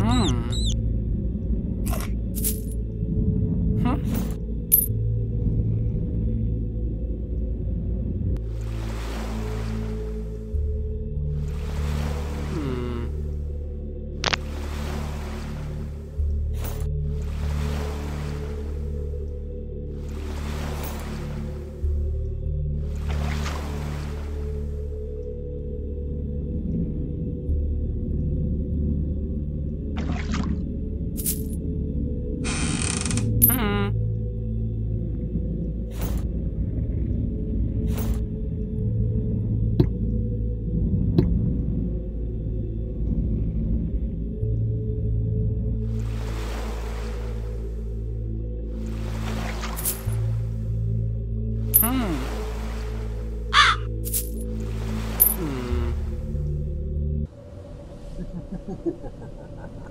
Hmm. Hmm. Hmm. Hmm.